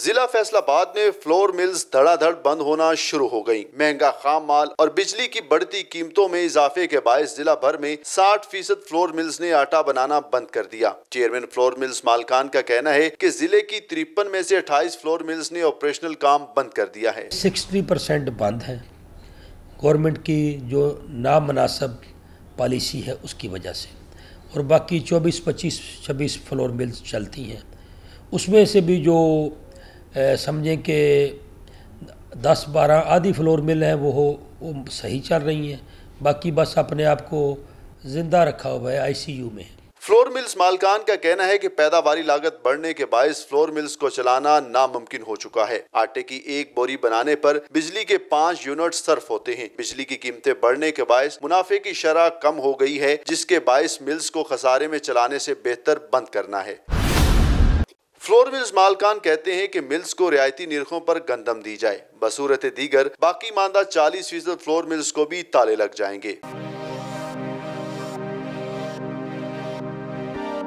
जिला फैसलाबाद में flour mills धड़ाधड़ बंद होना शुरू हो गई महँगा खाम माल और बिजली की बढ़ती कीमतों में इजाफे के बायस जिला भर में 60 फ़ीसद फ्लोर मिल्स ने आटा बनाना बंद कर दिया। चेयरमैन फ्लोर मिल्स मालकान का कहना है कि ज़िले की तिरपन में से 28 फ्लोर मिल्स ने ऑपरेशनल काम बंद कर दिया है। सिक्सटी परसेंट बंद है। गवर्नमेंट की जो नामनासब पॉलिसी है उसकी वजह से। और बाकी 24 25 26 फ्लोर मिल्स चलती हैं। उसमें से भी जो समझें कि दस बारह आधी फ्लोर मिल हैं, वो वो सही चल रही हैं। बाकी बस अपने आप को ज़िंदा रखा हुआ है आईसीयू में। फ्लोर मिल्स मालकान का कहना है कि पैदावारी लागत बढ़ने के बायस फ्लोर मिल्स को चलाना नामुमकिन हो चुका है। आटे की एक बोरी बनाने पर बिजली के पाँच यूनिट सर्फ होते हैं। बिजली की कीमतें बढ़ने के बायस मुनाफे की शरह कम हो गई है, जिसके बायस मिल्स को खसारे में चलाने से बेहतर बंद करना है। फ्लोर मिल्स मालकान कहते हैं कि मिल्स को रियायती निरखों पर गंदम दी जाए। बसूरत दीगर, बाकी मानदा 40 फ़ीसद फ्लोर मिल्स को भी ताले लग जाएँगे।